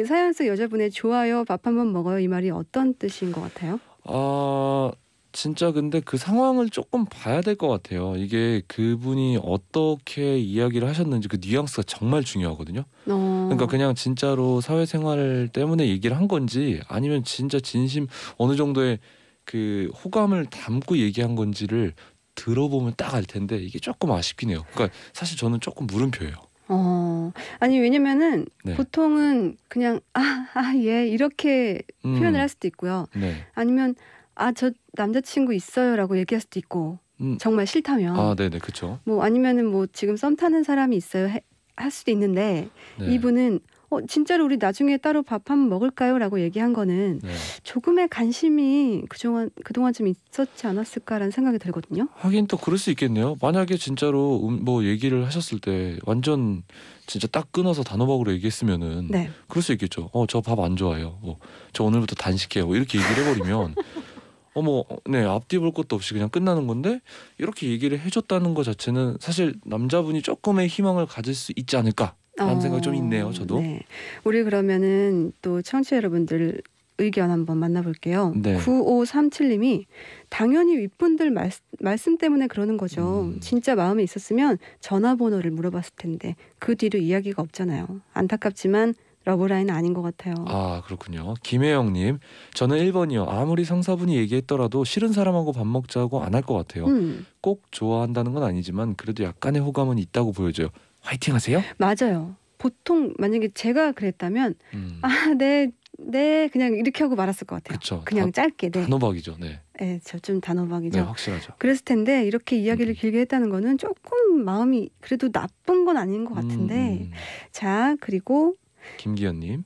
그 사연 속 여자분의 좋아요, 밥 한번 먹어요 이 말이 어떤 뜻인 것 같아요? 아 진짜 근데 그 상황을 조금 봐야 될 것 같아요. 이게 그분이 어떻게 이야기를 하셨는지 그 뉘앙스가 정말 중요하거든요. 어. 그러니까 그냥 진짜로 사회생활 때문에 얘기를 한 건지 아니면 진짜 진심 어느 정도의 그 호감을 담고 얘기한 건지를 들어보면 딱 알 텐데 이게 조금 아쉽긴 해요. 그러니까 사실 저는 조금 물음표예요. 어. 아니 왜냐면은 네. 보통은 그냥 아, 아, 예 이렇게 음, 표현을 할 수도 있고요. 네. 아니면 아, 저 남자친구 있어요라고 얘기할 수도 있고 음, 정말 싫다면 아, 네 네, 그렇죠. 뭐 아니면은 뭐 지금 썸 타는 사람이 있어요 해- 할 수도 있는데 네. 이분은 어 진짜로 우리 나중에 따로 밥 한 번 먹을까요 라고 얘기한 거는 네. 조금의 관심이 그동안 그동안 좀 있었지 않았을까라는 생각이 들거든요. 하긴 또 그럴 수 있겠네요. 만약에 진짜로 음, 뭐 얘기를 하셨을 때 완전 진짜 딱 끊어서 단호박으로 얘기했으면은 네. 그럴 수 있겠죠. 어, 저 밥 안 좋아해요. 뭐, 저 오늘부터 단식해요. 뭐 이렇게 얘기를 해버리면, 어머, 네, 앞뒤 볼 것도 없이 그냥 끝나는 건데, 이렇게 얘기를 해줬다는 것 자체는 사실 남자분이 조금의 희망을 가질 수 있지 않을까. 라는 생각이 좀 있네요, 저도. 네. 우리 그러면은 또 청취자 여러분들 의견 한번 만나볼게요. 네. 9537님이 당연히 윗분들 말, 말씀 때문에 그러는 거죠. 음. 진짜 마음에 있었으면 전화번호를 물어봤을 텐데 그 뒤로 이야기가 없잖아요. 안타깝지만 러브라인은 아닌 것 같아요. 아, 그렇군요. 김혜영님, 저는 1번이요. 아무리 상사분이 얘기했더라도 싫은 사람하고 밥 먹자고 안 할 것 같아요. 음, 꼭 좋아한다는 건 아니지만, 그래도 약간의 호감은 있다고 보여줘요. 화이팅 하세요? 맞아요. 보통 만약에 제가 그랬다면 음, 아, 네, 네 그냥 이렇게 하고 말았을 것 같아요. 그쵸. 그냥 짧게 네, 단호박이죠. 네. 네, 저 좀 단호박이죠. 네, 확실하죠. 그랬을 텐데 이렇게 이야기를 음. 길게 했다는 거는 조금 마음이 그래도 나쁜 건 아닌 것 같은데 음, 음. 자 그리고 김기현님.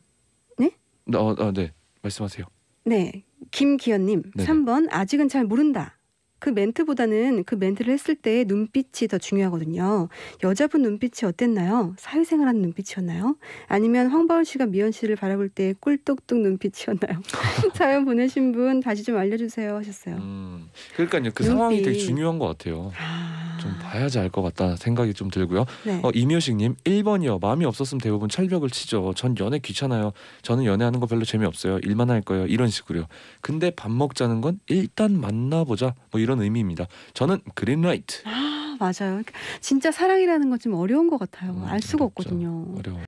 네? 어, 어, 네. 말씀하세요. 네 김기현님 네네. 3번 아직은 잘 모른다 그 멘트보다는 그 멘트를 했을 때의 눈빛이 더 중요하거든요 여자분 눈빛이 어땠나요 사회생활하는 눈빛이었나요 아니면 황바울 씨가 미연 씨를 바라볼 때 꿀똑똑 눈빛이었나요 사연 보내신 분 다시 좀 알려주세요 하셨어요 음, 그러니까요. 그 상황이 되게 눈빛. 중요한 것 같아요. 아, 좀 봐야지 알 것 같다 생각이 좀 들고요. 네. 어, 이묘식님 1번이요. 마음이 없었으면 대부분 철벽을 치죠. 전 연애 귀찮아요. 저는 연애하는 거 별로 재미없어요. 일만 할 거예요. 이런 식으로요. 근데 밥 먹자는 건 일단 만나보자. 뭐 이런 의미입니다. 저는 그린라이트. 아 맞아요 진짜 사랑이라는 건 좀 어려운 것 같아요 음, 알 수가 어렵죠. 없거든요 어려워.